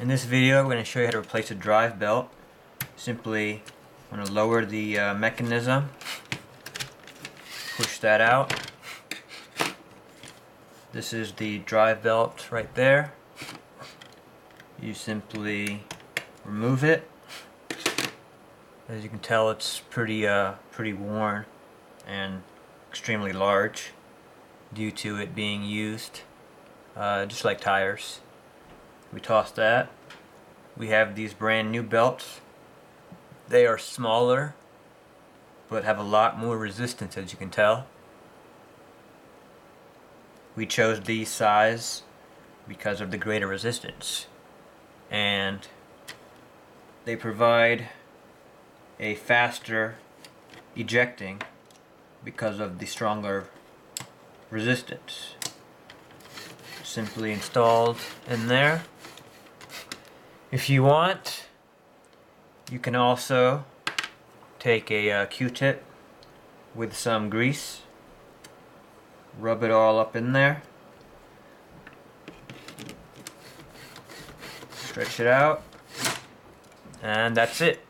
In this video, I'm going to show you how to replace a drive belt. Simply, I'm going to lower the uh, mechanism, push that out. This is the drive belt right there. You simply remove it. As you can tell, it's pretty, uh, pretty worn and extremely large due to it being used uh, just like tires. We toss that. We have these brand new belts. They are smaller but have a lot more resistance as you can tell. We chose these size because of the greater resistance and they provide a faster ejecting because of the stronger resistance simply installed in there if you want you can also take a uh, q-tip with some grease rub it all up in there stretch it out and that's it